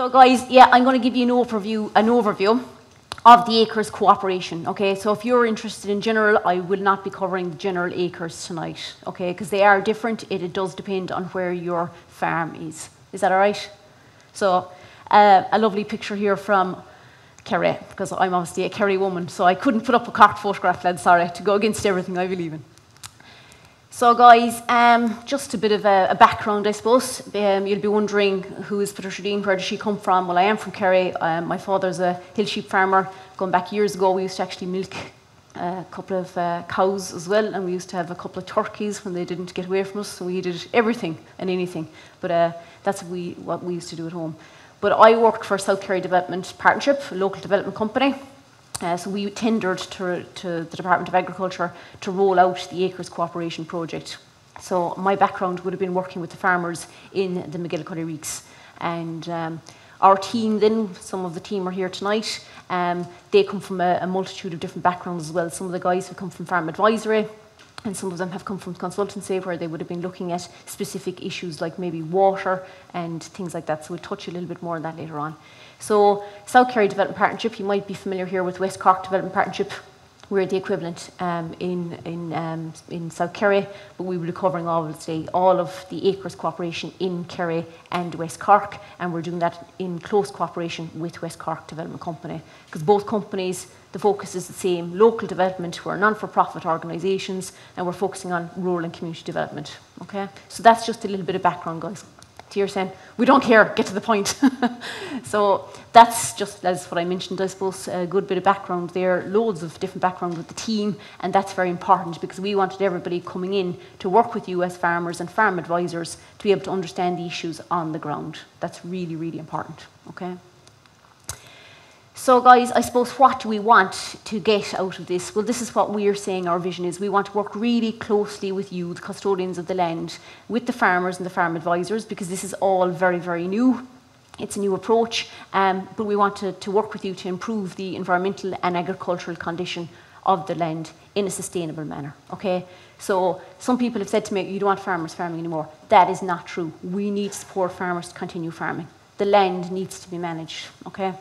So guys, yeah, I'm going to give you an overview, an overview of the acres cooperation. Okay, so if you're interested in general, I will not be covering general acres tonight. Okay, because they are different. It, it, does depend on where your farm is. Is that all right? So uh, a lovely picture here from Kerry, because I'm obviously a Kerry woman, so I couldn't put up a Cork photograph, lads, sorry, to go against everything I believe in. So, guys, um, just a bit of a, a background, I suppose. Um, you'll be wondering who is Patricia Deane, where does she come from? Well, I am from Kerry. Um, my father's a hill sheep farmer. Going back years ago, we used to actually milk a couple of uh, cows as well, and we used to have a couple of turkeys when they didn't get away from us. So we did everything and anything. But uh, that's what we, what we used to do at home. But I worked for South Kerry Development Partnership, a local development company. So we tendered to, to, the Department of Agriculture to roll out the Acres Cooperation Project. So my background would have been working with the farmers in the McGillicuddy Reeks. And um, our team then, some of the team are here tonight, um, they come from a, a multitude of different backgrounds as well. Some of the guys have come from farm advisory, and some of them have come from consultancy where they would have been looking at specific issues like maybe water and things like that. So we'll touch a little bit more on that later on. So South Kerry Development Partnership, you might be familiar here with West Cork Development Partnership. We're the equivalent um, in, in, um, in South Kerry, but we will be covering obviously all of the acres cooperation in Kerry and West Cork, and we're doing that in close cooperation with West Cork Development Company, because both companies the focus is the same local development, we're non for profit organisations, and we're focusing on rural and community development. Okay? So that's just a little bit of background, guys. Your saying, we don't care, get to the point. so that's just as what I mentioned, I suppose, a good bit of background there, loads of different background with the team, and that's very important because we wanted everybody coming in to work with you as farmers and farm advisors to be able to understand the issues on the ground. That's really, really important. Okay? So guys, I suppose what do we want to get out of this? Well, this is what we are saying our vision is. We want to work really closely with you, the custodians of the land, with the farmers and the farm advisors, because this is all very, very new. It's a new approach, um, but we want to, to work with you to improve the environmental and agricultural condition of the land in a sustainable manner. Okay? So some people have said to me, you don't want farmers farming anymore. That is not true. We need to support farmers to continue farming. The land needs to be managed. Okay?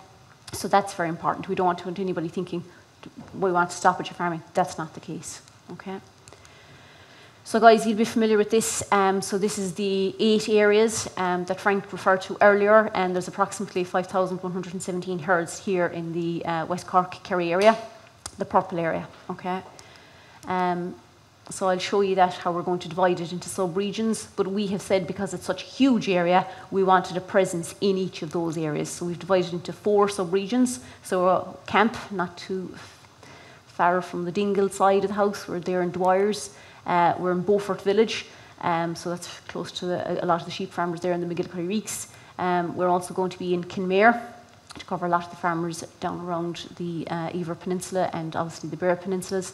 So that's very important. We don't want anybody thinking we want to stop at your farming. That's not the case. Okay. So guys, you'll be familiar with this. Um, so this is the eight areas um, that Frank referred to earlier, and there's approximately 5,117 herds here in the uh, West Cork Kerry area, the purple area. Okay. Um, so I'll show you that, how we're going to divide it into sub-regions. But we have said because it's such a huge area, we wanted a presence in each of those areas. So we've divided into four sub-regions. So uh, Camp, not too far from the Dingle side of the house. We're there in Dwyers. Uh, we're in Beaufort Village. Um, so that's close to the, a lot of the sheep farmers there in the McGillicuddy Reeks. Um, we're also going to be in Kenmare to cover a lot of the farmers down around the uh, Iveragh Peninsula and obviously the Beara Peninsulas.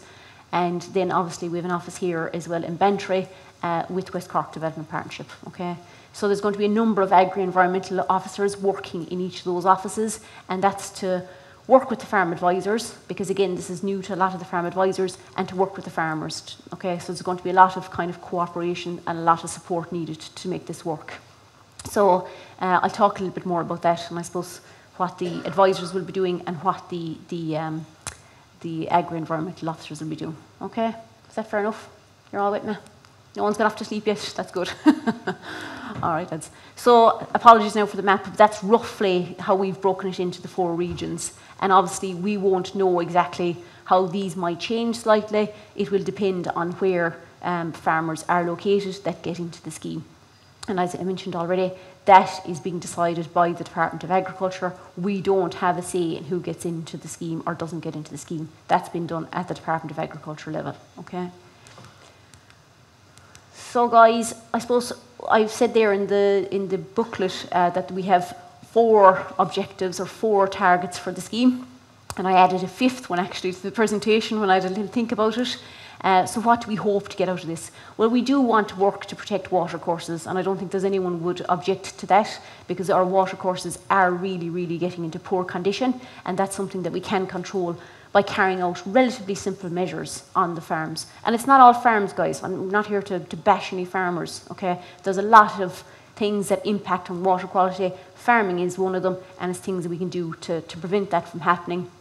And then obviously we have an office here as well in Bantry uh, with West Cork Development Partnership. Okay, so there's going to be a number of agri-environmental officers working in each of those offices, and that's to work with the farm advisors because again this is new to a lot of the farm advisors and to work with the farmers okay so there's going to be a lot of kind of cooperation and a lot of support needed to make this work so uh, I'll talk a little bit more about that and I suppose what the advisors will be doing and what the the um, the agri-environmental officers will be doing. Okay, is that fair enough? You're all with me? No one's got off to sleep yet. That's good. all right, lads. So apologies now for the map. But that's roughly how we've broken it into the four regions. And obviously, we won't know exactly how these might change slightly. It will depend on where um, farmers are located that get into the scheme. And as I mentioned already, that is being decided by the Department of Agriculture. We don't have a say in who gets into the scheme or doesn't get into the scheme. That's been done at the Department of Agriculture level. Okay. So, guys, I suppose I've said there in the in the booklet uh, that we have four objectives or four targets for the scheme, and I added a fifth one actually to the presentation when I had a little think about it. Uh, so what do we hope to get out of this? Well, we do want to work to protect watercourses, and I don't think there's anyone would object to that because our watercourses are really, really getting into poor condition, and that's something that we can control by carrying out relatively simple measures on the farms. And it's not all farms, guys. I'm not here to, to bash any farmers, okay? There's a lot of things that impact on water quality. Farming is one of them, and it's things that we can do to, to prevent that from happening,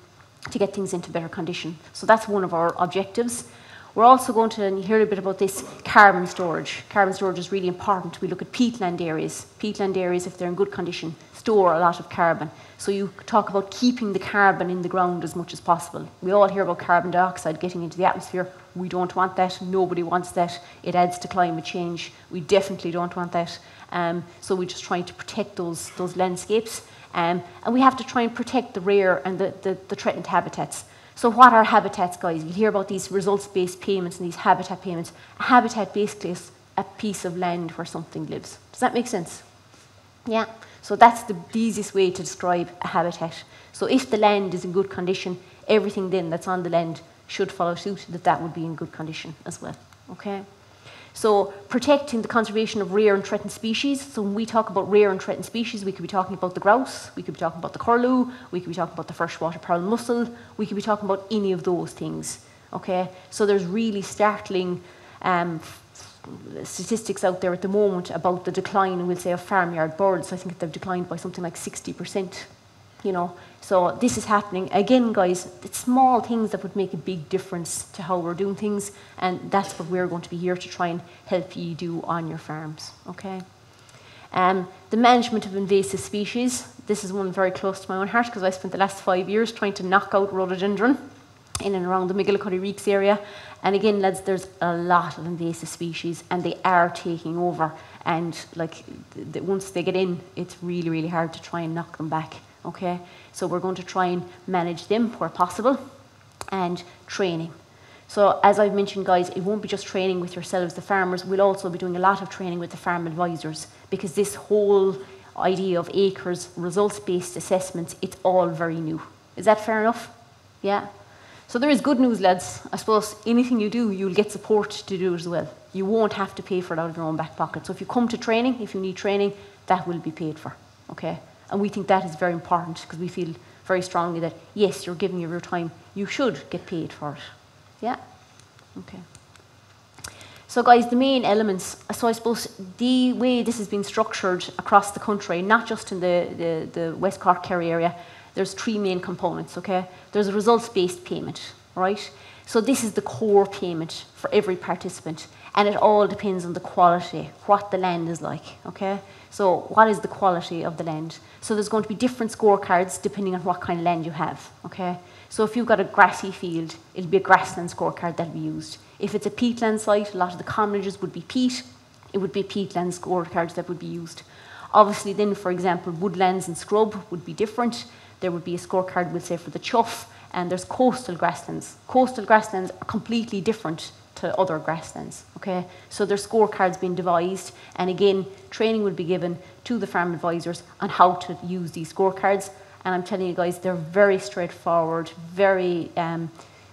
to get things into better condition. So that's one of our objectives. We're also going to, hear a bit about this, carbon storage. Carbon storage is really important. We look at peatland areas. Peatland areas, if they're in good condition, store a lot of carbon. So you talk about keeping the carbon in the ground as much as possible. We all hear about carbon dioxide getting into the atmosphere. We don't want that. Nobody wants that. It adds to climate change. We definitely don't want that. Um, so we're just trying to protect those, those landscapes. Um, and we have to try and protect the rare and the, the, the threatened habitats. So what are habitats, guys? You hear about these results-based payments and these habitat payments. A habitat basically is a piece of land where something lives. Does that make sense? Yeah. So that's the, easiest way to describe a habitat. So if the land is in good condition, everything then that's on the land should follow suit that that would be in good condition as well. Okay. So protecting the conservation of rare and threatened species. So when we talk about rare and threatened species, we could be talking about the grouse, we could be talking about the curlew, we could be talking about the freshwater pearl mussel, we could be talking about any of those things. Okay, so there's really startling um, statistics out there at the moment about the decline, we'll say, of farmyard birds. I think they've declined by something like 60%. You know, so this is happening. Again, guys, it's small things that would make a big difference to how we're doing things, and that's what we're going to be here to try and help you do on your farms, okay? Um, the management of invasive species, this is one very close to my own heart because I spent the last five years trying to knock out rhododendron in and around the McGillicuddy Reeks area. And again, lads, there's a lot of invasive species and they are taking over. And like, once they get in, it's really, really hard to try and knock them back okay? So we're going to try and manage them where possible and training. So as I've mentioned, guys, it won't be just training with yourselves, the farmers. We'll also be doing a lot of training with the farm advisors because this whole idea of acres, results-based assessments, it's all very new. Is that fair enough? Yeah? So there is good news, lads. I suppose anything you do, you'll get support to do as well. You won't have to pay for it out of your own back pocket. So if you come to training, if you need training, that will be paid for, okay? And we think that is very important because we feel very strongly that, yes, you're giving your time, you should get paid for it. Yeah? Okay. So, guys, the main elements, so I suppose the way this has been structured across the country, not just in the, the, the West Cork Kerry area, there's three main components, okay? There's a results based payment, right? So, this is the core payment for every participant, and it all depends on the quality, what the land is like, okay? So, what is the quality of the land? So, there's going to be different scorecards depending on what kind of land you have. Okay. So, if you've got a grassy field, it'll be a grassland scorecard that'll be used. If it's a peatland site, a lot of the commonages would be peat. It would be peatland scorecards that would be used. Obviously, then, for example, woodlands and scrub would be different. There would be a scorecard, we'll say, for the chough, and there's coastal grasslands. Coastal grasslands are completely different to other grasslands. Okay, so there's scorecards being devised, and again, training would be given to the farm advisors on how to use these scorecards. And I'm telling you guys, they're very straightforward, very um,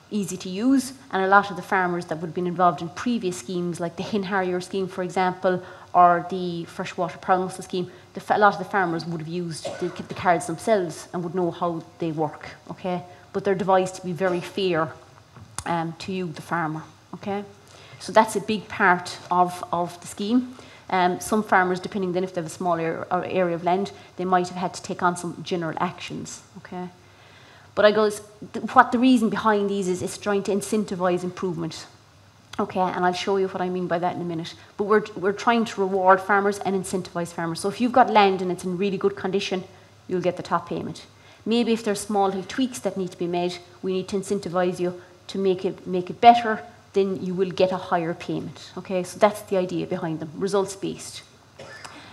easy to use, and a lot of the farmers that would have been involved in previous schemes, like the Hen Harrier scheme, for example, or the freshwater pearl mussel scheme, the, a lot of the farmers would have used the, the cards themselves and would know how they work. Okay, but they're devised to be very fair um, to you, the farmer. Okay, so that's a big part of, of the scheme. Um, some farmers, depending then if they have a small area, of land, they might have had to take on some general actions. Okay, but I goes, what the reason behind these is, it's trying to incentivise improvement. Okay, and I'll show you what I mean by that in a minute. But we're, we're trying to reward farmers and incentivise farmers. So if you've got land and it's in really good condition, you'll get the top payment. Maybe if there's small little tweaks that need to be made, we need to incentivise you to make it, make it better then you will get a higher payment. Okay, so that's the idea behind them, results based.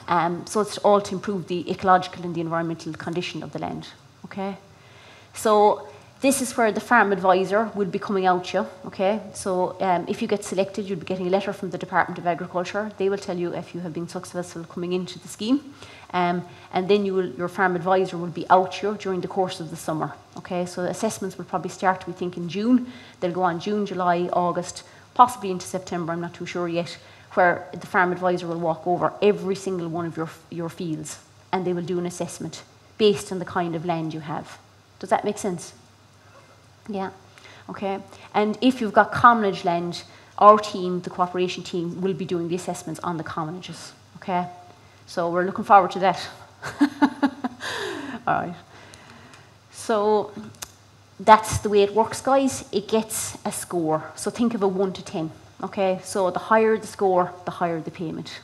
Um, so it's all to improve the ecological and the environmental condition of the land. Okay, so this is where the farm advisor will be coming out to you. Okay, so um, if you get selected, you'll be getting a letter from the Department of Agriculture. They will tell you if you have been successful coming into the scheme. Um, and then you will, your farm advisor will be out here during the course of the summer. Okay, so assessments will probably start, we think, in June. They'll go on June, July, August, possibly into September, I'm not too sure yet, where the farm advisor will walk over every single one of your, your fields and they will do an assessment based on the kind of land you have. Does that make sense? Yeah. Okay. And if you've got commonage land, our team, the cooperation team, will be doing the assessments on the commonages. Okay. So we're looking forward to that. All right. So that's the way it works, guys. It gets a score. So think of a 1 to 10. Okay, so the higher the score, the higher the payment.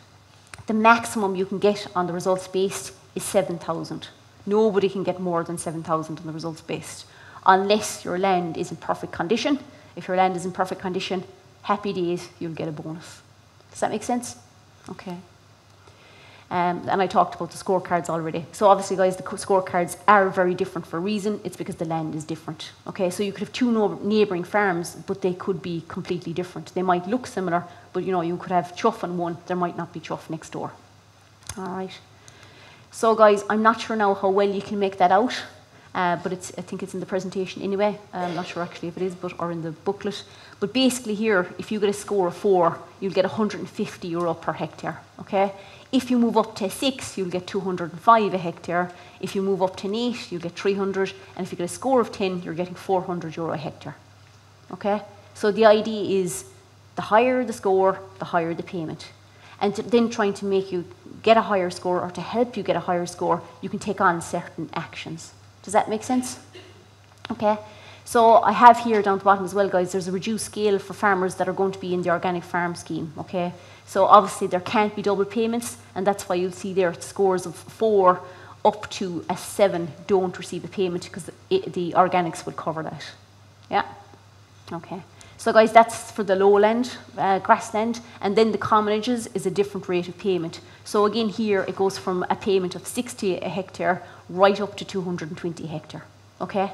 The maximum you can get on the results based is 7,000. Nobody can get more than 7,000 on the results based, unless your land is in perfect condition. If your land is in perfect condition, happy days, you'll get a bonus. Does that make sense? Okay. Um, and I talked about the scorecards already. So obviously, guys, the scorecards are very different for a reason. It's because the land is different. Okay, so you could have two no neighbouring farms, but they could be completely different. They might look similar, but you know, you could have chough on one. There might not be chough next door. All right. So, guys, I'm not sure now how well you can make that out. Uh, but it's, I think it's in the presentation anyway. I'm not sure actually if it is, but or in the booklet. But basically here, if you get a score of four, you'll get 150 euro per hectare. Okay. If you move up to six, you'll get 205 a hectare. If you move up to eight, you'll get 300. And if you get a score of 10, you're getting 400 euro a hectare. Okay. So the idea is, the higher the score, the higher the payment. And then trying to make you get a higher score or to help you get a higher score, you can take on certain actions. Does that make sense? Okay. So I have here down the bottom as well, guys, there's a reduced scale for farmers that are going to be in the organic farm scheme, okay? So obviously there can't be double payments, and that's why you'll see there scores of four up to a seven don't receive a payment because the organics would cover that. Yeah? Okay. So guys, that's for the lowland, uh, grassland, and then the commonages is a different rate of payment. So again here, it goes from a payment of 60 a hectare right up to 220 hectare, okay?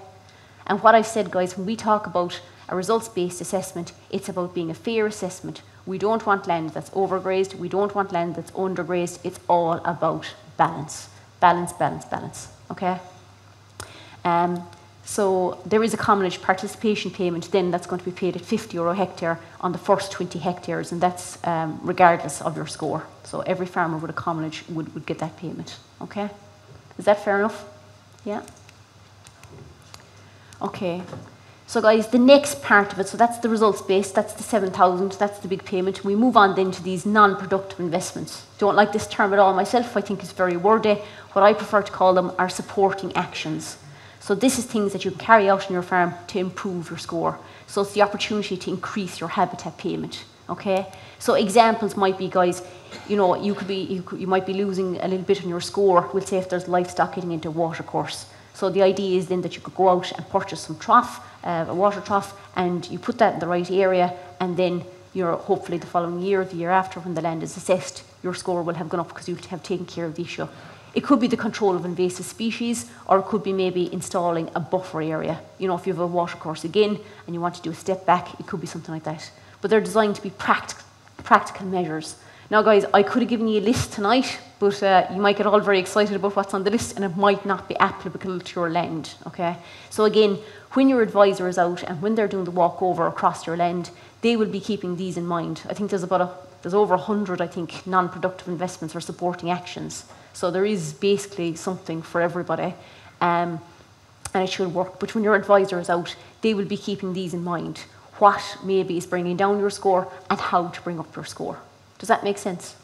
And what I've said, guys, when we talk about a results-based assessment, it's about being a fair assessment. We don't want land that's overgrazed. We don't want land that's undergrazed. It's all about balance. Balance, balance, balance, okay? Um, so there is a commonage participation payment then that's going to be paid at 50 euro hectare on the first 20 hectares, and that's um, regardless of your score. So every farmer with a commonage would, would get that payment. Okay? Is that fair enough? Yeah? Okay. So guys, the next part of it, so that's the results based, that's the 7,000, that's the big payment. We move on then to these non-productive investments. Don't like this term at all myself, I think it's very wordy. What I prefer to call them are supporting actions. So this is things that you can carry out on your farm to improve your score. So it's the opportunity to increase your habitat payment, okay? So examples might be, guys, you know, you could be, you, could, you might be losing a little bit on your score, we'll say if there's livestock getting into water course. So the idea is then that you could go out and purchase some trough, uh, a water trough, and you put that in the right area, and then you're hopefully the following year, the year after, when the land is assessed, your score will have gone up because you have taken care of the issue. It could be the control of invasive species, or it could be maybe installing a buffer area. You know, if you have a watercourse again and you want to do a step back, it could be something like that. But they're designed to be practic practical measures now, guys, I could have given you a list tonight, but uh, you might get all very excited about what's on the list and it might not be applicable to your land, okay? So again, when your advisor is out and when they're doing the walkover across your land, they will be keeping these in mind. I think there's about a, there's over 100, I think, non-productive investments or supporting actions. So there is basically something for everybody. Um, and it should work. But when your advisor is out, they will be keeping these in mind. What maybe is bringing down your score and how to bring up your score. Does that make sense?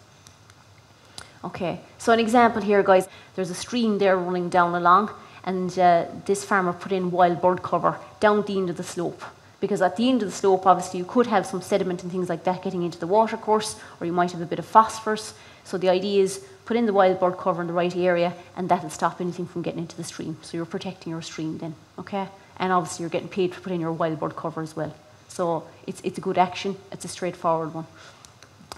Okay, so an example here, guys, there's a stream there running down along, and uh, this farmer put in wild bird cover down the end of the slope. Because at the end of the slope, obviously, you could have some sediment and things like that getting into the water course, or you might have a bit of phosphorus. So the idea is put in the wild bird cover in the right area, and that'll stop anything from getting into the stream. So you're protecting your stream then, okay? And obviously, you're getting paid for putting your wild bird cover as well. So it's, it's a good action, it's a straightforward one.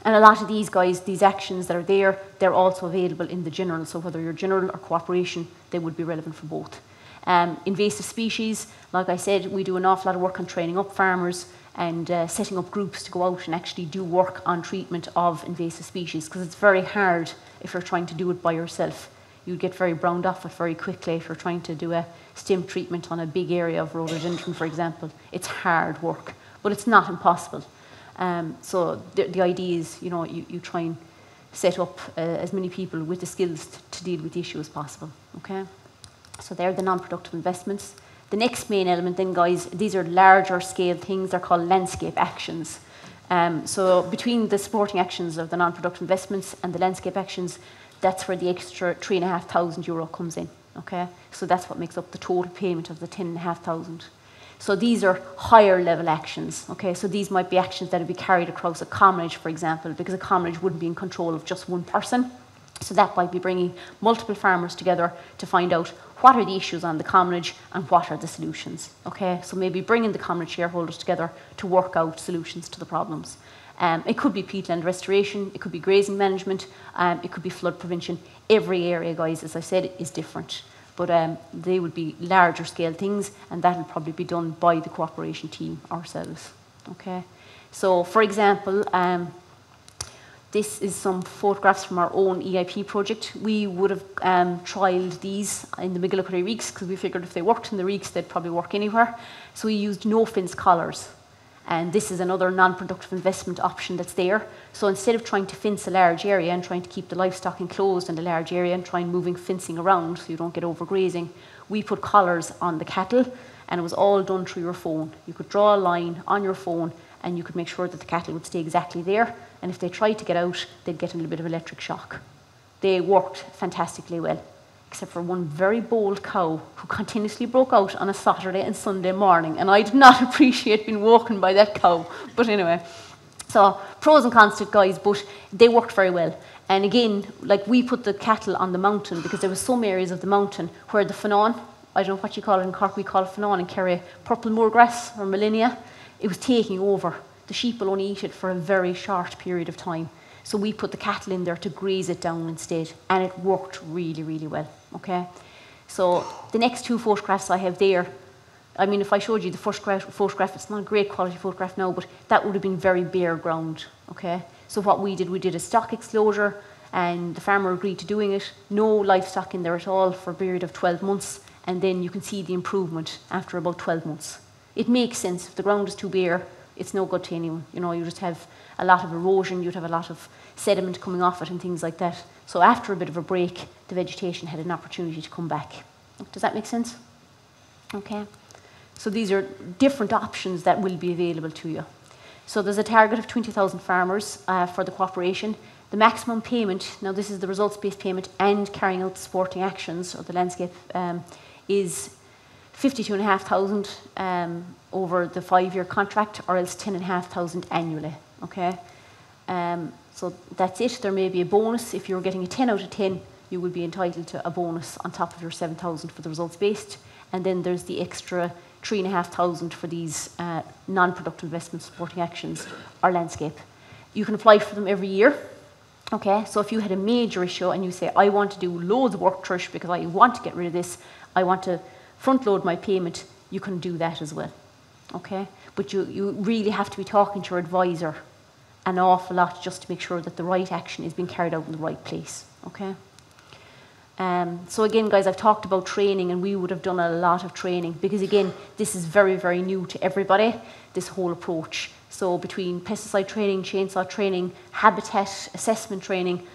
And a lot of these guys, these actions that are there, they're also available in the general. So whether you're general or cooperation, they would be relevant for both. Um, invasive species, like I said, we do an awful lot of work on training up farmers and uh, setting up groups to go out and actually do work on treatment of invasive species because it's very hard if you're trying to do it by yourself. You get very browned off it very quickly if you're trying to do a stem treatment on a big area of rhododendron, for example. It's hard work, but it's not impossible. Um, so the, the idea is, you know, you, you try and set up uh, as many people with the skills to deal with the issue as possible. Okay, so they're the non-productive investments. The next main element, then, guys, these are larger scale things. They're called landscape actions. Um, so between the supporting actions of the non-productive investments and the landscape actions, that's where the extra three and a half thousand euro comes in. Okay, so that's what makes up the total payment of the ten and a half thousand. So these are higher level actions. Okay, so these might be actions that would be carried across a commonage, for example, because a commonage wouldn't be in control of just one person. So that might be bringing multiple farmers together to find out what are the issues on the commonage and what are the solutions. Okay, so maybe bringing the commonage shareholders together to work out solutions to the problems. Um, it could be peatland restoration, it could be grazing management, um, it could be flood prevention. Every area, guys, as I said, is different. But um, they would be larger scale things, and that will probably be done by the cooperation team ourselves. Okay. So, for example, um, this is some photographs from our own EIP project. We would have um, trialled these in the McGillicuddy Reeks because we figured if they worked in the Reeks, they'd probably work anywhere. So we used no fence collars. And this is another non-productive investment option that's there. So instead of trying to fence a large area and trying to keep the livestock enclosed in a large area and trying moving fencing around so you don't get overgrazing, we put collars on the cattle and it was all done through your phone. You could draw a line on your phone and you could make sure that the cattle would stay exactly there. And if they tried to get out, they'd get a little bit of electric shock. They worked fantastically well except for one very bold cow who continuously broke out on a Saturday and Sunday morning. And I did not appreciate being woken by that cow. But anyway, so pros and cons to guys, but they worked very well. And again, like we put the cattle on the mountain because there were some areas of the mountain where the fanon, I don't know what you call it in Cork, we call it fanon in Kerry, purple moorgrass or Molinia, it was taking over. The sheep will only eat it for a very short period of time. So we put the cattle in there to graze it down instead, and it worked really, really well. Okay, so the next two photographs I have there. I mean, if I showed you the first photograph, it's not a great quality photograph now, but that would have been very bare ground. Okay, so what we did, we did a stock exclosure, and the farmer agreed to doing it. No livestock in there at all for a period of 12 months, and then you can see the improvement after about 12 months. It makes sense. If the ground is too bare, it's no good to anyone. You know, you just have a lot of erosion, you'd have a lot of sediment coming off it and things like that. So after a bit of a break, the vegetation had an opportunity to come back. Does that make sense? Okay. So these are different options that will be available to you. So there's a target of 20,000 farmers uh, for the cooperation. The maximum payment, now this is the results-based payment and carrying out supporting actions or the landscape, um, is 52,500 um, over the five-year contract or else 10,500 annually okay? Um, so that's it. There may be a bonus. If you're getting a 10 out of 10, you will be entitled to a bonus on top of your 7,000 for the results based. And then there's the extra 3,500 for these uh, non-productive investment supporting actions or landscape. You can apply for them every year. Okay, so if you had a major issue and you say, I want to do loads of work, Trish, because I want to get rid of this, I want to front load my payment, you can do that as well. Okay, but you, you really have to be talking to your advisor an awful lot just to make sure that the right action is being carried out in the right place. Okay. Um, so again, guys, I've talked about training, and we would have done a lot of training because again, this is very, very new to everybody. This whole approach. So between pesticide training, chainsaw training, habitat assessment training,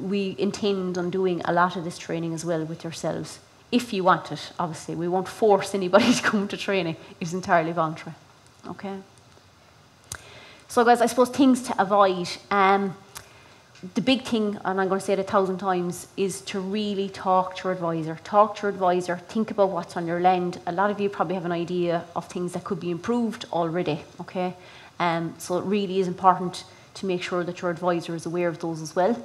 we intend on doing a lot of this training as well with yourselves. If you want it, obviously, we won't force anybody to come to training. It's entirely voluntary. Okay. So, guys, I suppose things to avoid. Um, the big thing, and I'm going to say it a thousand times, is to really talk to your advisor. Talk to your advisor. Think about what's on your land. A lot of you probably have an idea of things that could be improved already. Okay, um, so it really is important to make sure that your advisor is aware of those as well.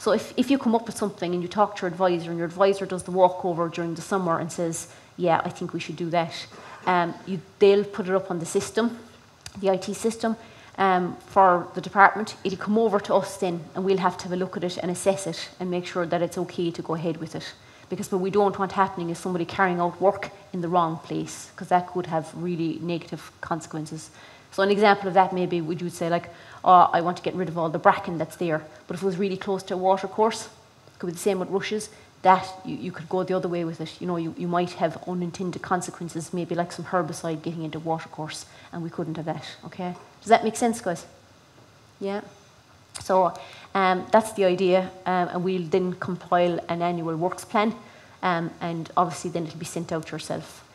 So if, if you come up with something and you talk to your advisor and your advisor does the walkover during the summer and says, yeah, I think we should do that, um, you, they'll put it up on the system, the IT system, um, for the department, it'll come over to us then and we'll have to have a look at it and assess it and make sure that it's okay to go ahead with it. Because what we don't want happening is somebody carrying out work in the wrong place, because that could have really negative consequences. So an example of that maybe would you say like, oh, I want to get rid of all the bracken that's there, but if it was really close to a water course, it could be the same with rushes, that you, you could go the other way with it. You know, you, you might have unintended consequences, maybe like some herbicide getting into watercourse, and we couldn't have that, okay? Does that make sense, guys? Yeah? So um, that's the idea, um, and we'll then compile an annual works plan, um, and obviously then it'll be sent out yourself.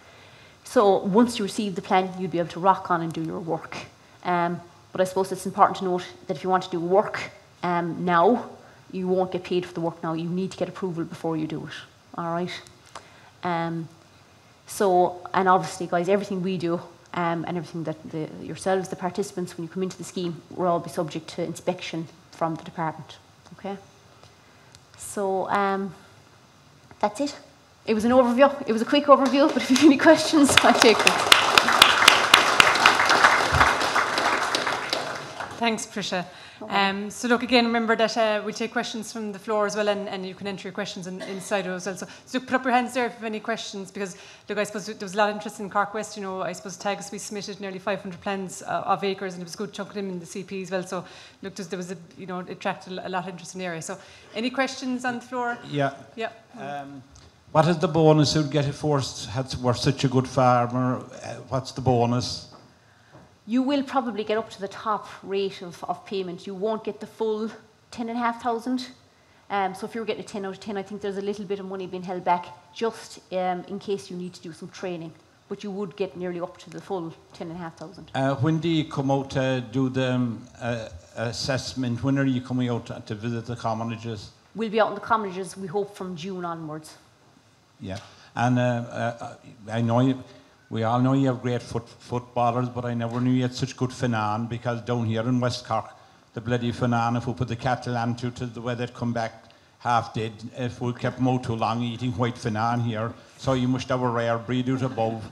So once you receive the plan, you'd be able to rock on and do your work. Um, but I suppose it's important to note that if you want to do work um, now, you won't get paid for the work now. You need to get approval before you do it. All right. Um, so, and obviously, guys, everything we do um, and everything that the, yourselves, the participants, when you come into the scheme, will all be subject to inspection from the department. Okay. So um, that's it. It was an overview. It was a quick overview, but if you have any questions, I take them. Thanks, Patricia. Um, so look, again, remember that uh, we take questions from the floor as well, and, and you can enter your questions in, inside as well. So, so put up your hands there if you have any questions, because look, I suppose there was a lot of interest in Cork West. You know, I suppose Teagasc we submitted nearly 500 plans uh, of acres, and it was a good chunk of them in the CP as well. So look, there was a, you know, it attracted a lot of interest in the area. So any questions on the floor? Yeah. Yeah. Um, what is the bonus who'd get it first? Had, were such a good farmer. Uh, what's the bonus? you will probably get up to the top rate of, of payment. You won't get the full 10,500. Um, so if you're getting a 10 out of 10, I think there's a little bit of money being held back just um, in case you need to do some training. But you would get nearly up to the full 10,500. Uh, when do you come out to do the um, uh, assessment? When are you coming out to, to visit the commonages? We'll be out in the commonages, we hope, from June onwards. Yeah. And uh, uh, I know you, we all know you have great foot, footballers, but I never knew you had such good finan because down here in West Cork, the bloody finan, if we put the cattle onto to the way they'd come back half dead, if we kept them out too long eating white finan here, so you must have a rare breed out above.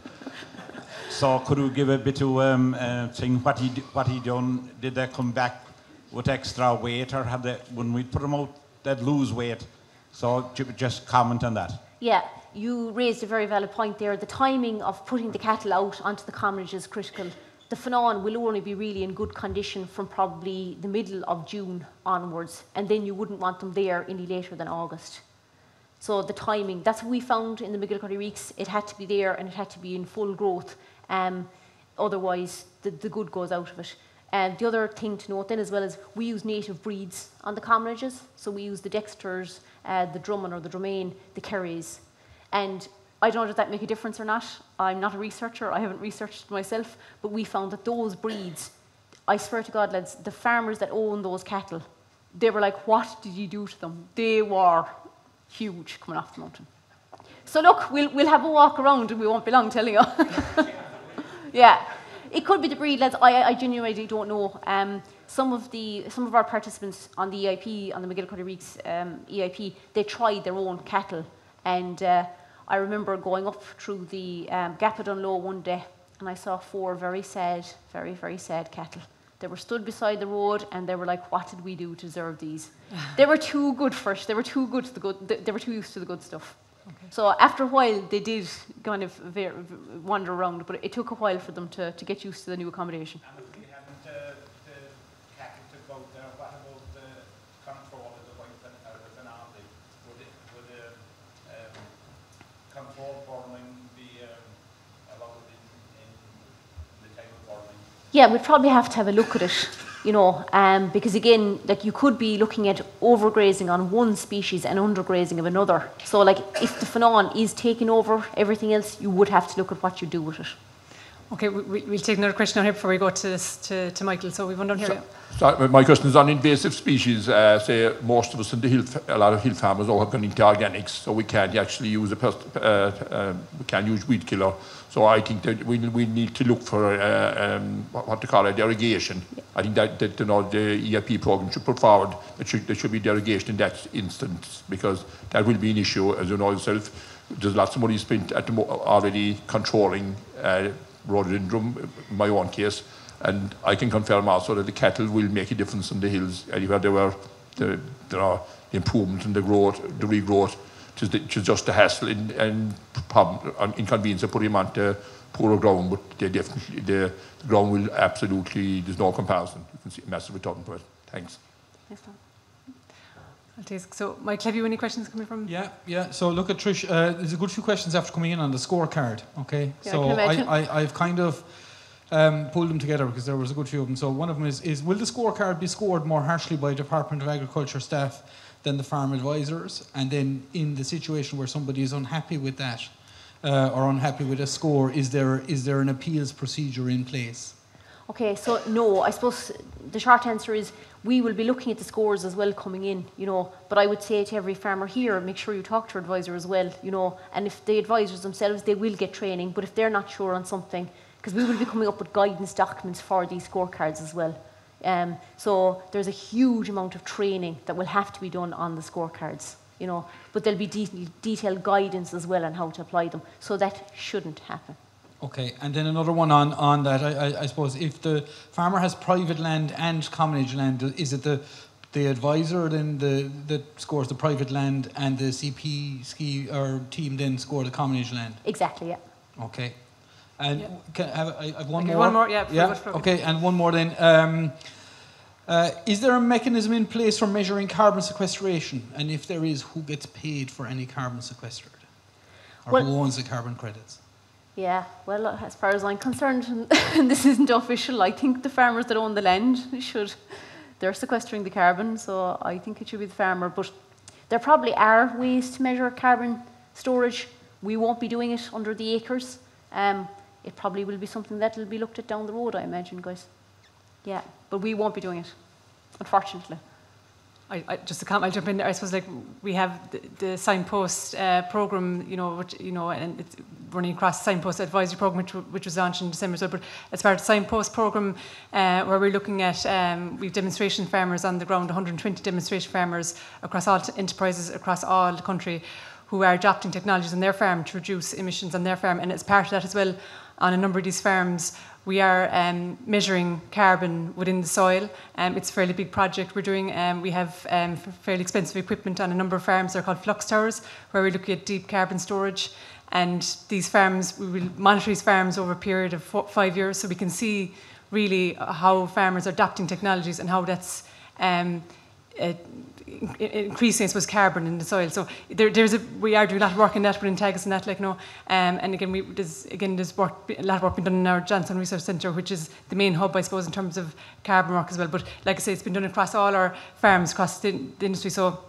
so could you give a bit of um, uh, thing what he what he done? Did they come back with extra weight, or had they when we put them out they'd lose weight? So just comment on that. Yeah, you raised a very valid point there. The timing of putting the cattle out onto the commonage is critical. The Fanon will only be really in good condition from probably the middle of June onwards, and then you wouldn't want them there any later than August. So the timing, that's what we found in the McGillicuddy Reeks. It had to be there and it had to be in full growth. Um, otherwise, the, the good goes out of it. And the other thing to note then as well is we use native breeds on the common commonages. So we use the Dexters, uh, the Drummond or the Drumain, the Kerrys, and I don't know if that make a difference or not. I'm not a researcher, I haven't researched myself, but we found that those breeds, I swear to God, lads, the farmers that own those cattle, they were like, what did you do to them? They were huge coming off the mountain. So look, we'll, we'll have a walk around and we won't be long telling you. yeah. It could be the breed, lads. I, I genuinely don't know. Um, some of the some of our participants on the EIP, on the McGillicuddy Reeks um, EIP, they tried their own cattle, and uh, I remember going up through the um, Gap of Dunloe one day and I saw four very sad, very, very sad cattle. They were stood beside the road and they were like, what did we do to deserve these? they were too good for it. They were too good to the good, they were too used to the good stuff. Okay. So after a while, they did kind of wander around, but it took a while for them to, to get used to the new accommodation. Yeah, we'd probably have to have a look at it, you know, um, because again, like you could be looking at overgrazing on one species and undergrazing of another. So, like, if the Fanon is taking over everything else, you would have to look at what you do with it. Okay, we, will take another question on here before we go to, this, to, to Michael. So we've one down here. So, so my question is on invasive species. Uh, say most of us in the hill, a lot of hill farmers all have gone into organics, so we can't actually use a pest, uh, uh, we can't use weed killer. So I think that we, we need to look for uh, um, what to call it, derogation. Yeah. I think that, that you know, the EIP program should put forward that should, there should be derogation in that instance because that will be an issue, as you know yourself. There's lots of money spent at the already controlling uh, rhododendron, in my own case, and I can confirm also that the cattle will make a difference in the hills. Anywhere there were the, there are improvements in the growth, the regrowth, which is just a hassle and, and problem, inconvenience of putting them onto poorer ground, but they're definitely, the, the ground will absolutely, there's no comparison. You can see a massive return for it. Thanks. Yes, I'll so, Mike, have you any questions coming from? Yeah, yeah. So, look at Trish. Uh, there's a good few questions after coming in on the scorecard. Okay, yeah, so I, I, I've kind of um, pulled them together because there was a good few of them. So, one of them is, is will the scorecard be scored more harshly by Department of Agriculture staff than the farm advisors? And then, in the situation where somebody is unhappy with that uh, or unhappy with a score, is there is there an appeals procedure in place? Okay, so no, I suppose the short answer is we will be looking at the scores as well coming in, you know. But I would say to every farmer here, make sure you talk to your advisor as well, you know. And if the advisors themselves, they will get training. But if they're not sure on something, because we will be coming up with guidance documents for these scorecards as well. Um, so there's a huge amount of training that will have to be done on the scorecards, you know. But there'll be de- detailed guidance as well on how to apply them. So that shouldn't happen. Okay, and then another one on, on that. I, I, I suppose if the farmer has private land and commonage land, is it the the advisor then the that scores the private land and the CP ski or team then score the commonage land? Exactly, yeah. Okay. And Yeah. can I have, I have one Okay, more. one more, yeah, Yeah. go. Okay, and one more then. Um, uh, is there a mechanism in place for measuring carbon sequestration? And if there is, who gets paid for any carbon sequestered? Or Well- who owns the carbon credits? Yeah, well, as far as I'm concerned, and this isn't official, I think the farmers that own the land should, they're sequestering the carbon, so I think it should be the farmer. But there probably are ways to measure carbon storage. We won't be doing it under the acres. Um, it probably will be something that will be looked at down the road, I imagine, guys. Yeah, but we won't be doing it, unfortunately. I, I, just to comment, I'll jump in there. I suppose like we have the, the signpost uh, program, you know, which you know, and it's running across the signpost advisory program, which, which was launched in December. So, but as part of the signpost program, uh, where we're looking at, um, we've demonstration farmers on the ground, 120 demonstration farmers across all enterprises across all the country, who are adopting technologies on their farm to reduce emissions on their farm. And as part of that as well, on a number of these farms, we are um, measuring carbon within the soil. Um, it's a fairly big project we're doing. Um, we have um, fairly expensive equipment on a number of farms. They're called flux towers, where we're looking at deep carbon storage. And these farms, we will monitor these farms over a period of four, five years so we can see really how farmers are adopting technologies and how that's um, uh, increasing, I suppose, carbon in the soil. So there, there's a, we are doing a lot of work in that within Teagasc and that, like, you know. Um, and again, we, there's, again, there's work, a lot of work being done in our Johnstown Research Centre, which is the main hub, I suppose, in terms of carbon work as well. But like I say, it's been done across all our farms, across the, the industry. So,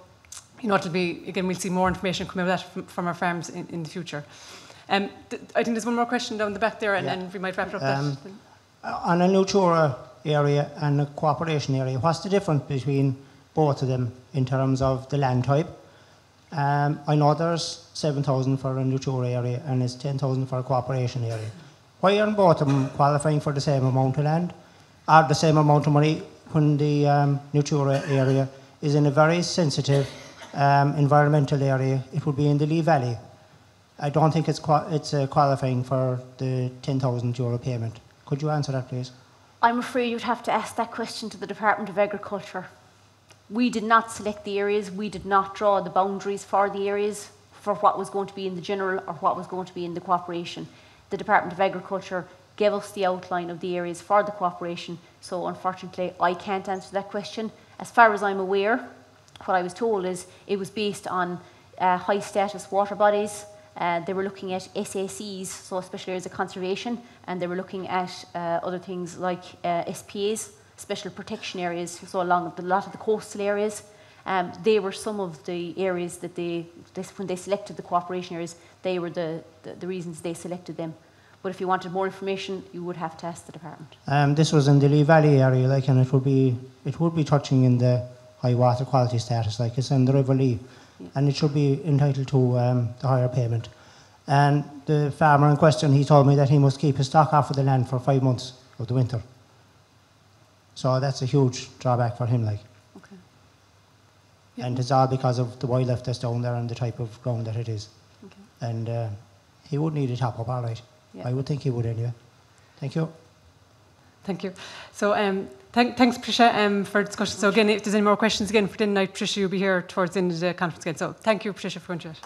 you know, it'll be, again, we'll see more information coming out of that from, from our farms in, in the future. Um, th- I think there's one more question down the back there, and Yeah. then we might wrap it up. Um, On a Natura area and a cooperation area, what's the difference between both of them in terms of the land type? Um, I know there's 7,000 for a Natura area and it's 10,000 for a cooperation area. Why aren't both of them qualifying for the same amount of land? Or the same amount of money when the um, Natura area is in a very sensitive um, environmental area? It would be in the Lee Valley. I don't think it's, it's uh, qualifying for the 10,000 euro payment. Could you answer that, please? I'm afraid you'd have to ask that question to the Department of Agriculture. We did not select the areas, we did not draw the boundaries for the areas for what was going to be in the general or what was going to be in the cooperation. The Department of Agriculture gave us the outline of the areas for the cooperation, so unfortunately I can't answer that question. As far as I'm aware, what I was told is it was based on uh, high status water bodies. Uh, they were looking at SACs, so special areas of conservation, and they were looking at uh, other things like uh, SPAs, special protection areas, so along a lot of the coastal areas. Um, they were some of the areas that they, this, when they selected the cooperation areas, they were the, the, the reasons they selected them. But if you wanted more information, you would have to ask the department. Um, this was in the Lee Valley area, like, and it would be it would be touching in the high water quality status, like it's in the River Lee, and it should be entitled to um, the higher payment. And the farmer in question, he told me that he must keep his stock off of the land for five months of the winter. So that's a huge drawback for him, like. Okay. And it's all because of the wildlife that's down there and the type of ground that it is. Okay. And uh, he would need a top up, all right. Yeah. I would think he would anyway. Thank you. Thank you. So, um, thank, thanks, Patricia, um, for the discussion. So, again, if there's any more questions again for the night, Patricia, you'll be here towards the end of the conference again. So, thank you, Patricia, for going to it.